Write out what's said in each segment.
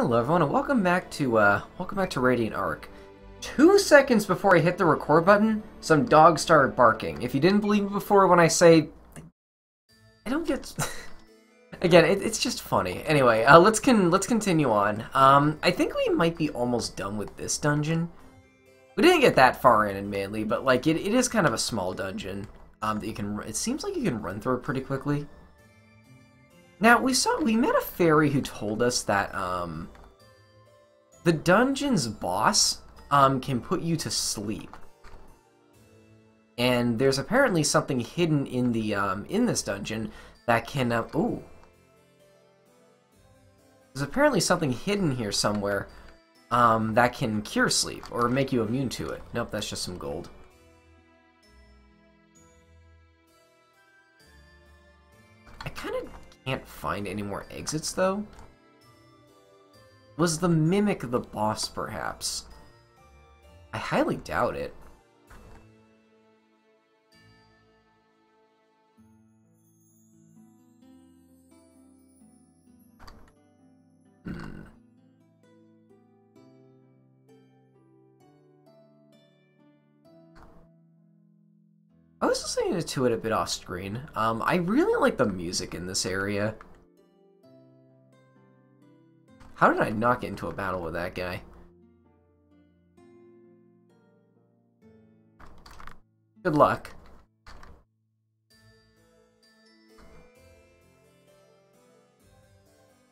Hello everyone and welcome back to uh welcome back to Radiant Arc. Two seconds before I hit the record button, some dogs started barking. If you didn't believe me before when I say I don't get Again, it, it's just funny. Anyway, uh, let's con let's continue on. Um, I think we might be almost done with this dungeon. We didn't get that far in, admittedly, but like it, it is kind of a small dungeon. Um, that you can. It seems like you can run through it pretty quickly. Now we saw we met a fairy who told us that um, the dungeon's boss um, can put you to sleep, and there's apparently something hidden in the um, in this dungeon that can. Uh, ooh, there's apparently something hidden here somewhere um, that can cure sleep or make you immune to it. Nope, that's just some gold. Can't find any more exits, though. Was the Mimic the boss, perhaps? I highly doubt it. I was listening to it a bit off screen. Um, I really like the music in this area. How did I not get into a battle with that guy? Good luck.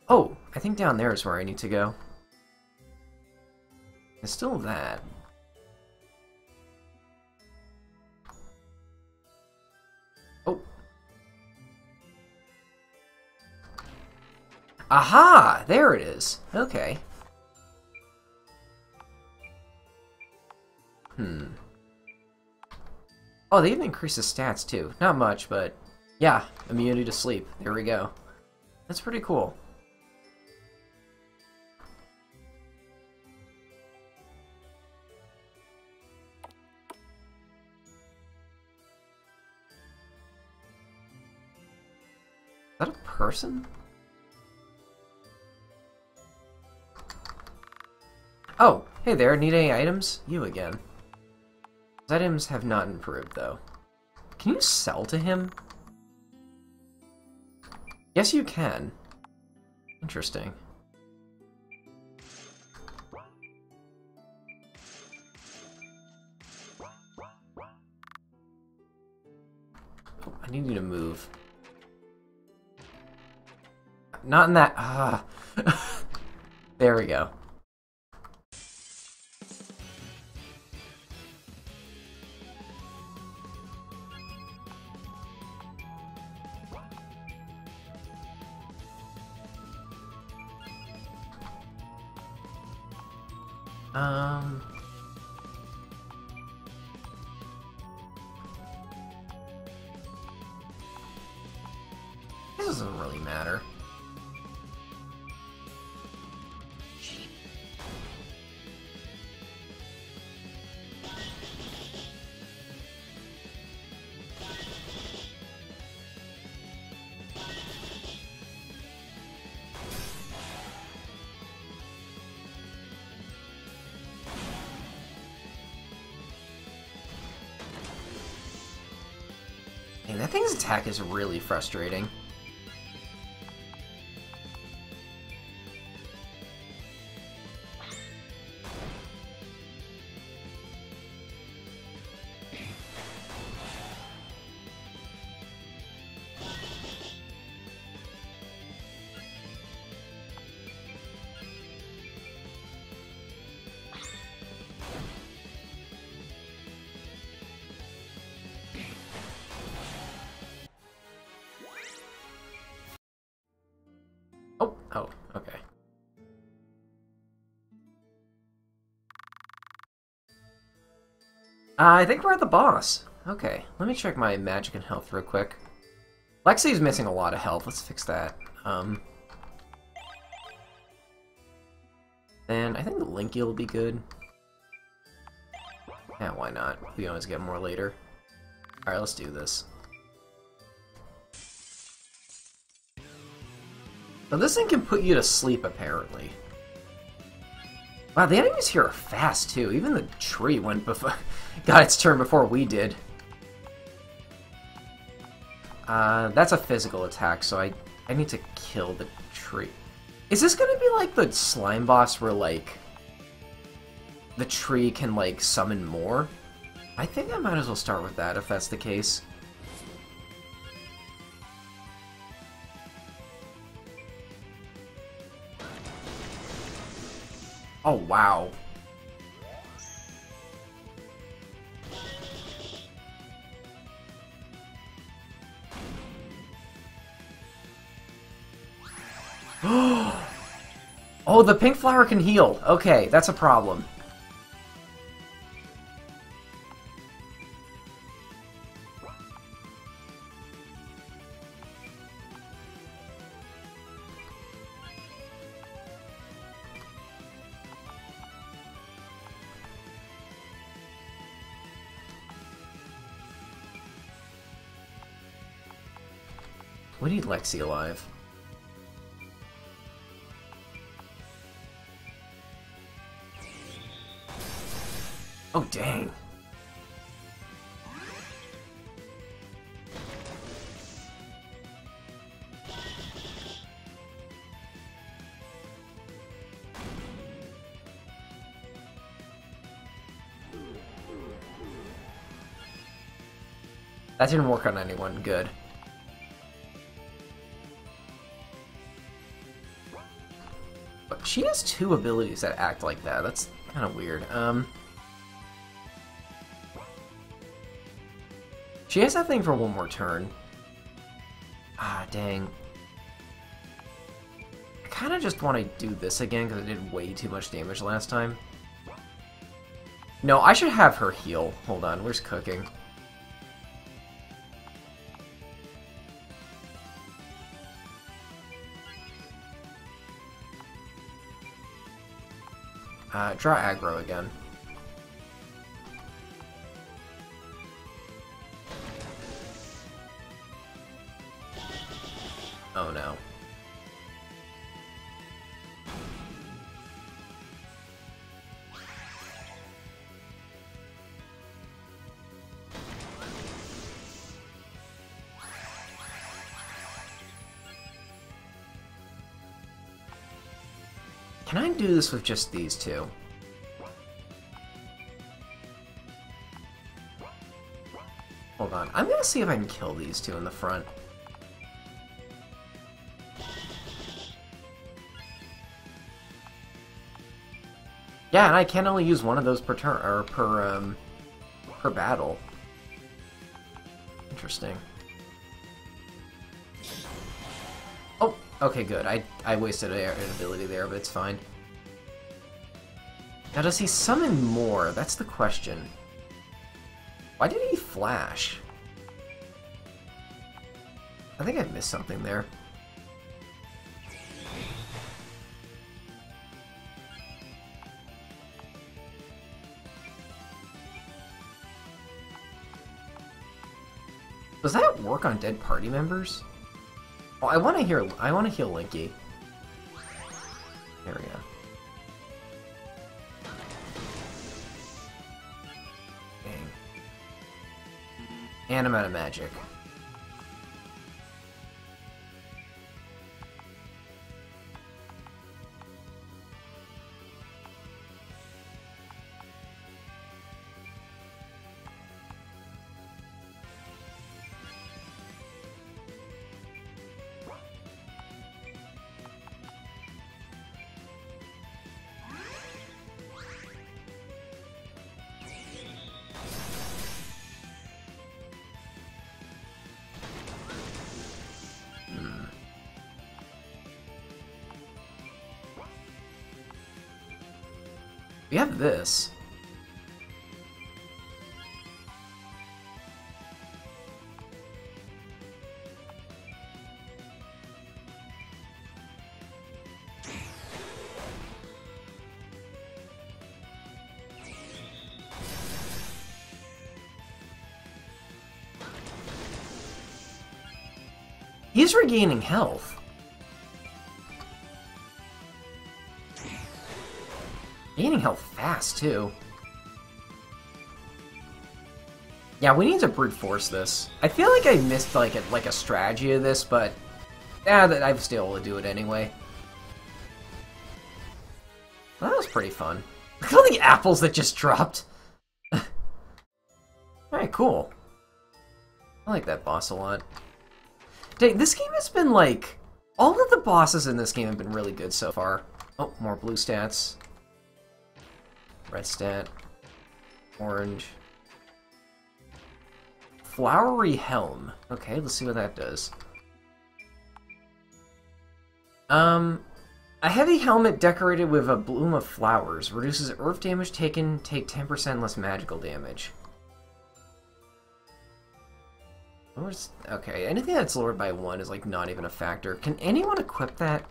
Oh, I think down there is where I need to go. It's still that. Aha! There it is. Okay. Hmm. Oh, they even increased the stats too. Not much, but yeah, immunity to sleep. There we go. That's pretty cool. Is that a person? Oh, hey there, need any items? You again. His items have not improved, though. Can you sell to him? Yes, you can. Interesting. Oh, I need you to move. Not in that. Ah. there we go. Um. This doesn't really matter. Attack is really frustrating. Uh, I think we're at the boss. Okay, let me check my magic and health real quick. Lexie is missing a lot of health. Let's fix that. Um, I think the Linky will be good. Yeah, why not? We always get more later. Alright, let's do this. Now this thing can put you to sleep, apparently. Wow, the enemies here are fast too. Even the tree went before got its turn before we did. Uh, that's a physical attack, so I I need to kill the tree. Is this gonna be like the slime boss where like the tree can like summon more? I think I might as well start with that if that's the case. Oh, wow. oh, the pink flower can heal. Okay, that's a problem. Lexie alive. Oh, dang. That didn't work on anyone. Good. She has two abilities that act like that. That's kind of weird. Um... She has that thing for one more turn. Ah, dang. I kind of just want to do this again because I did way too much damage last time. No, I should have her heal. Hold on, where's cooking? Draw aggro again. Oh no. Can I do this with just these two? Gonna see if I can kill these two in the front. Yeah, and I can only use one of those per turn or per um per battle. Interesting. Oh, okay, good. I I wasted an ability there, but it's fine. Now, does he summon more? That's the question. Why did he flash? I think I missed something there. Does that work on dead party members? Oh, I want to hear. I want to heal Linky. There we go. Dang. And I'm out of magic. We have this. He's regaining health. Gaining health fast, too. Yeah, we need to brute force this. I feel like I missed like a, like a strategy of this, but yeah, that I'm still able to do it anyway. Well, that was pretty fun. Look at all the apples that just dropped. Alright, cool. I like that boss a lot. Dang, this game has been like... All of the bosses in this game have been really good so far. Oh, more blue stats. Red stat. Orange. Flowery Helm. Okay, let's see what that does. Um, a heavy helmet decorated with a bloom of flowers reduces earth damage taken, take 10% less magical damage. Okay, anything that's lowered by one is like not even a factor. Can anyone equip that?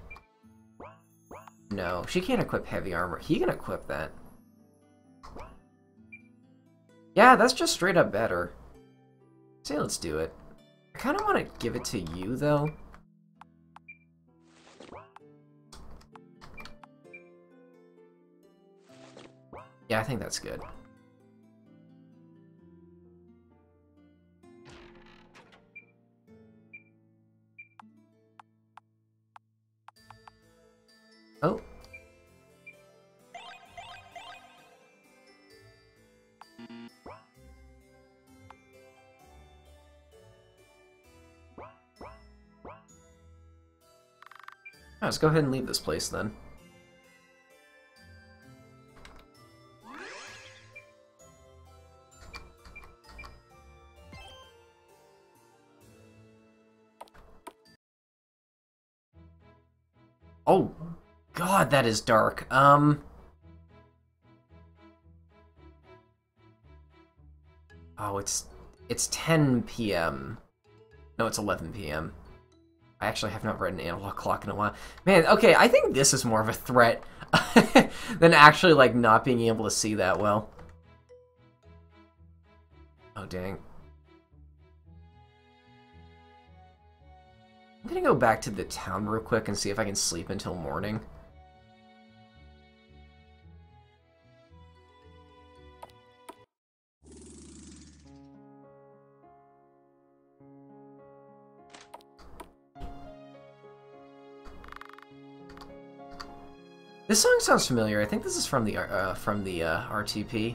No, she can't equip heavy armor. He can equip that. Yeah, that's just straight up better. Say let's do it. I kind of want to give it to you, though. Yeah, I think that's good. Oh. Let's go ahead and leave this place then. Oh, God, that is dark. Um... Oh, it's it's 10 p.m. No, it's 11 p.m. I actually have not read an analog clock in a while. Man, okay, I think this is more of a threat than actually, like, not being able to see that well. Oh, dang. I'm gonna go back to the town real quick and see if I can sleep until morning. This song sounds familiar. I think this is from the uh, from the uh, RTP.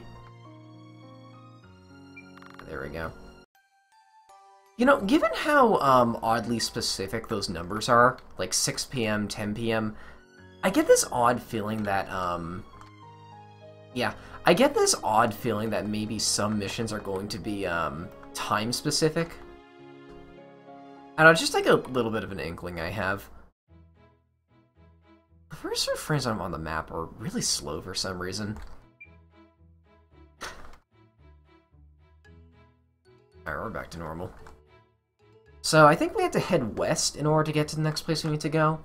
There we go. You know, given how um, oddly specific those numbers are, like 6 p.m., 10 p.m., I get this odd feeling that, um... Yeah, I get this odd feeling that maybe some missions are going to be, um, time-specific. I don't know, just like a little bit of an inkling I have. The first few frames I'm on the map are really slow for some reason. Alright, we're back to normal. So I think we have to head west in order to get to the next place we need to go.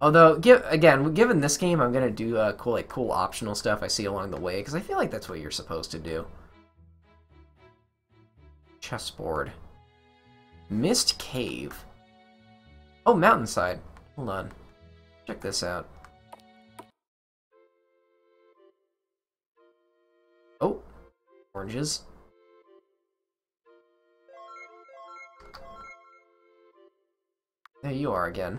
Although, give, again, given this game, I'm gonna do uh, cool, like cool optional stuff I see along the way because I feel like that's what you're supposed to do. Chessboard. Mist Cave. Oh, mountainside. Hold on. Check this out. Oh, oranges. There you are again.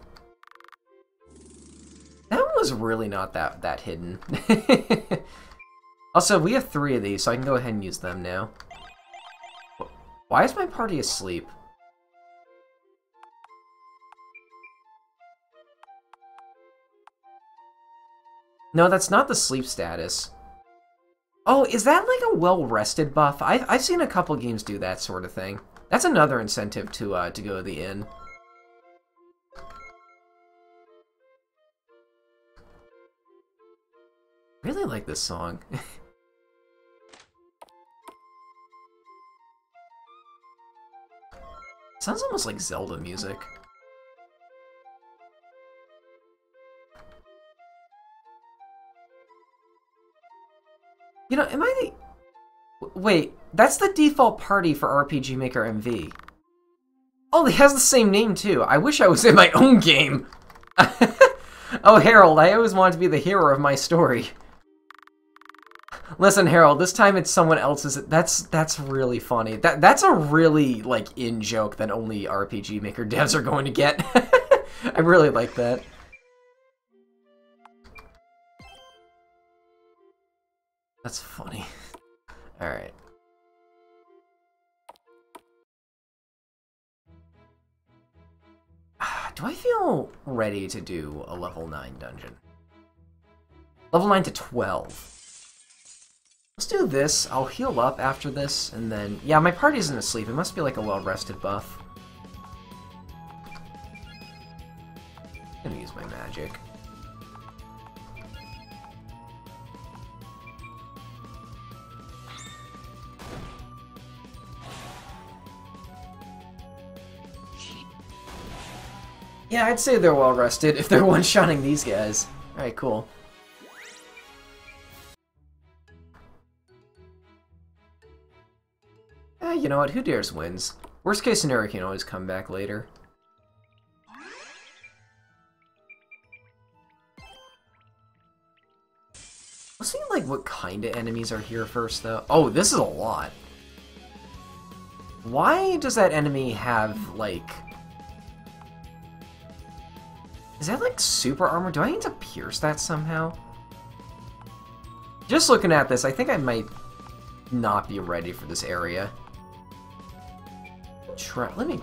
That was really not that, that hidden. also, we have three of these, so I can go ahead and use them now. Why is my party asleep? No, that's not the sleep status. Oh, is that like a well-rested buff? I've, I've seen a couple games do that sort of thing. That's another incentive to uh, to go to the inn. really like this song. Sounds almost like Zelda music. You know, am I the... Wait, that's the default party for RPG Maker MV. Oh, it has the same name, too. I wish I was in my own game. oh, Harold, I always wanted to be the hero of my story. Listen, Harold, this time it's someone else's. That's that's really funny. That that's a really like in joke that only RPG Maker devs are going to get. I really like that. That's funny. All right. Do I feel ready to do a level 9 dungeon? Level 9 to 12. Let's do this. I'll heal up after this, and then... Yeah, my party isn't asleep. It must be like a well-rested buff. I'm gonna use my magic. Yeah, I'd say they're well rested if they're one-shotting these guys. Alright, cool. Eh, you know what? Who dares wins? Worst case scenario can always come back later. Let's see, like, what kind of enemies are here first, though. Oh, this is a lot. Why does that enemy have, like... Is that, like, super armor? Do I need to pierce that somehow? Just looking at this, I think I might not be ready for this area. Try, let me...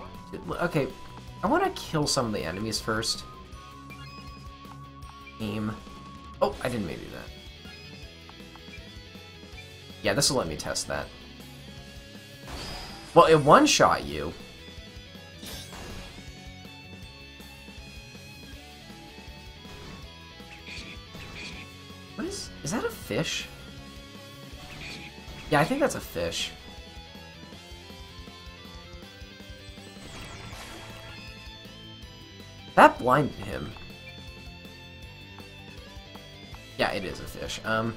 Okay, I want to kill some of the enemies first. Aim. Oh, I didn't maybe do that. Yeah, this will let me test that. Well, it one-shot you. Fish? Yeah, I think that's a fish. That blinded him. Yeah, it is a fish. Um...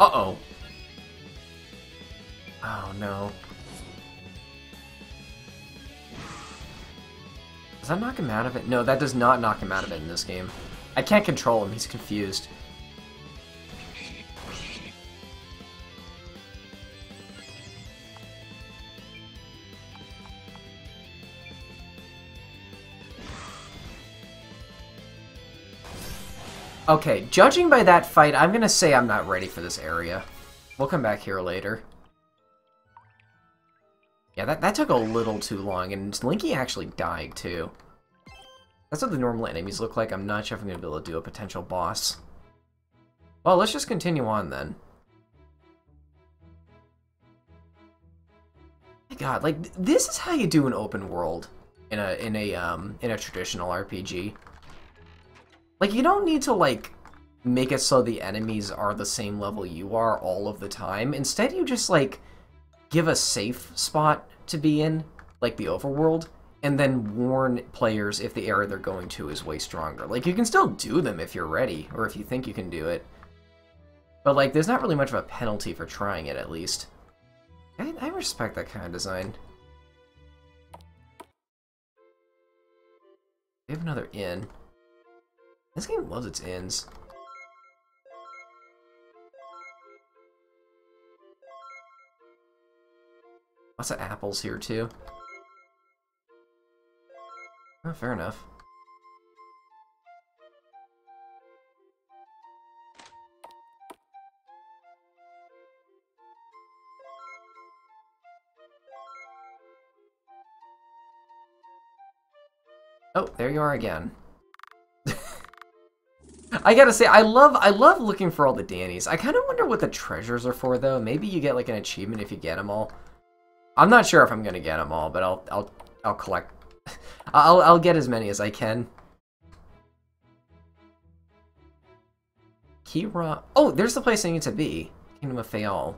Uh-oh. Oh, no. Does that knock him out of it? No, that does not knock him out of it in this game. I can't control him, he's confused. Okay, judging by that fight, I'm gonna say I'm not ready for this area. We'll come back here later. Yeah, that, that took a little too long, and Linky actually died, too. That's what the normal enemies look like. I'm not sure if I'm gonna be able to do a potential boss. Well, let's just continue on, then. My god, like, this is how you do an open world in a, in a, um, in a traditional RPG. Like, you don't need to, like, make it so the enemies are the same level you are all of the time. Instead, you just, like, give a safe spot to be in, like the overworld, and then warn players if the area they're going to is way stronger. Like, you can still do them if you're ready, or if you think you can do it. But, like, there's not really much of a penalty for trying it, at least. I, I respect that kind of design. We have another inn. This game loves its ends. Lots of apples here, too. Oh, fair enough. Oh, there you are again. I gotta say, I love I love looking for all the Dannies. I kind of wonder what the treasures are for, though. Maybe you get like an achievement if you get them all. I'm not sure if I'm gonna get them all, but I'll I'll I'll collect. I'll I'll get as many as I can. Kira. Oh, there's the place I need to be. Kingdom of Fayal.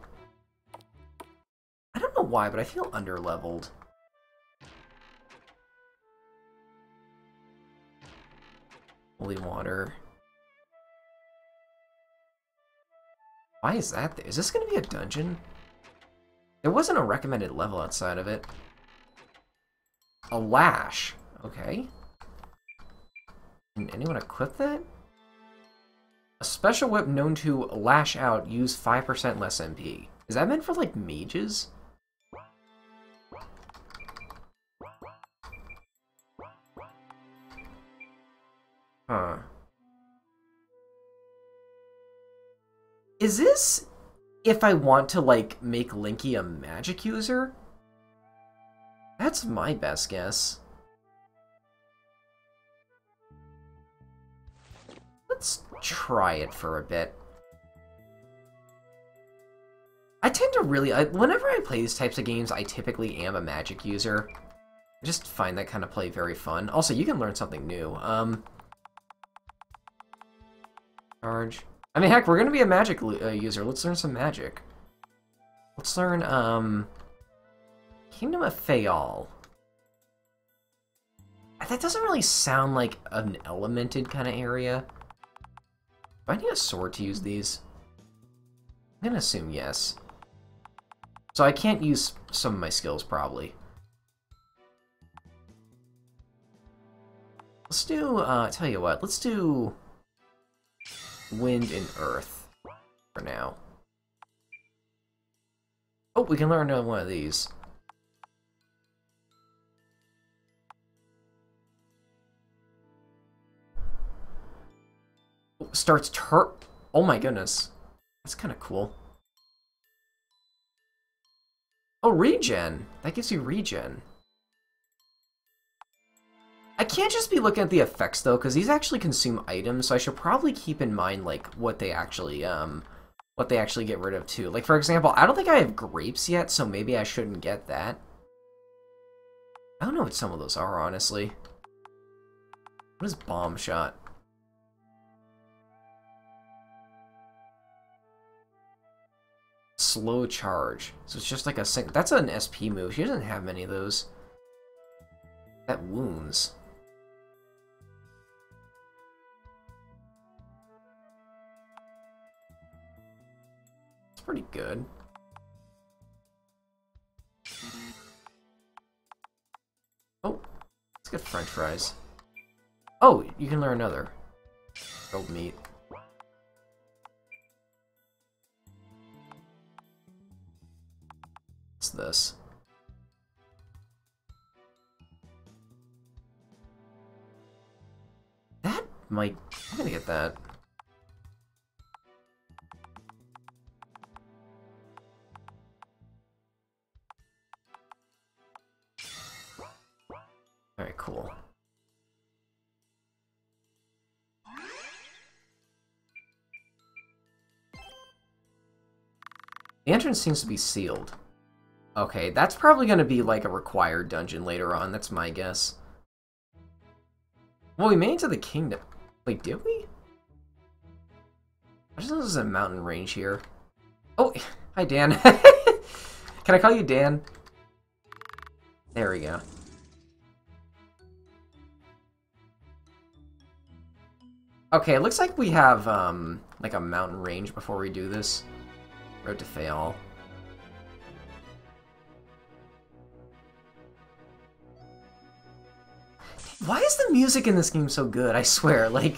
I don't know why, but I feel underleveled. Holy water. Why is that there? Is this going to be a dungeon? There wasn't a recommended level outside of it. A lash. Okay. Can anyone equip that? A special whip known to lash out use 5% less MP. Is that meant for, like, mages? Huh. Is this if I want to, like, make Linky a magic user? That's my best guess. Let's try it for a bit. I tend to really, I, whenever I play these types of games, I typically am a magic user. I just find that kind of play very fun. Also, you can learn something new. Um, charge. I mean, heck, we're gonna be a magic uh, user. Let's learn some magic. Let's learn, um... Kingdom of Fayal. That doesn't really sound like an elemented kind of area. Do I need a sword to use these? I'm gonna assume yes. So I can't use some of my skills, probably. Let's do, uh, tell you what, let's do wind and earth for now. Oh, we can learn another one of these. Starts tur- Oh my goodness. That's kind of cool. Oh, regen! That gives you regen. I can't just be looking at the effects though, because these actually consume items, so I should probably keep in mind like what they actually um what they actually get rid of too. Like for example, I don't think I have grapes yet, so maybe I shouldn't get that. I don't know what some of those are, honestly. What is bomb shot? Slow charge. So it's just like a that's an SP move. She doesn't have many of those. That wounds. Pretty good. Oh, let's get french fries. Oh, you can learn another. Grilled meat. What's this? That might... I'm gonna get that. Cool. The entrance seems to be sealed. Okay, that's probably going to be like a required dungeon later on, that's my guess. Well, we made it to the kingdom. Wait, did we? I just know there's a mountain range here. Oh, hi Dan. Can I call you Dan? There we go. Okay, it looks like we have, um, like a mountain range before we do this. Road to Fayal. Why is the music in this game so good? I swear, like...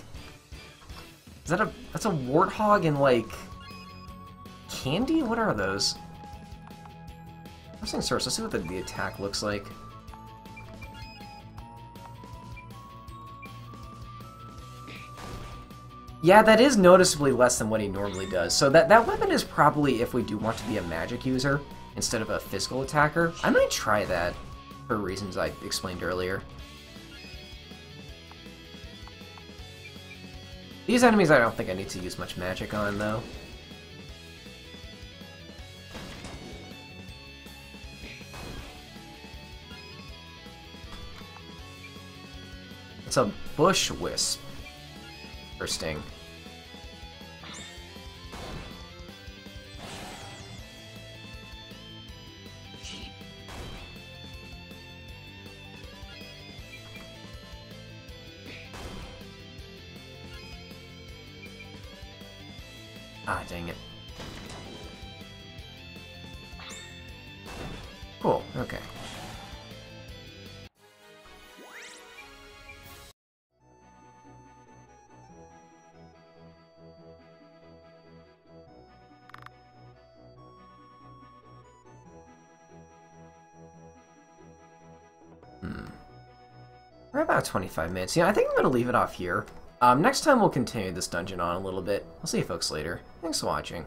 Is that a... That's a warthog and, like... Candy? What are those? Things first, let's see what the, the attack looks like. Yeah, that is noticeably less than what he normally does. So that, that weapon is probably if we do want to be a magic user instead of a physical attacker. I might try that for reasons I explained earlier. These enemies I don't think I need to use much magic on, though. It's a bush wisp. For Ah, dang it. Cool, okay. Hmm. We're about 25 minutes. Yeah, I think I'm going to leave it off here. Um, next time we'll continue this dungeon on a little bit. I'll see you folks later. Thanks for watching.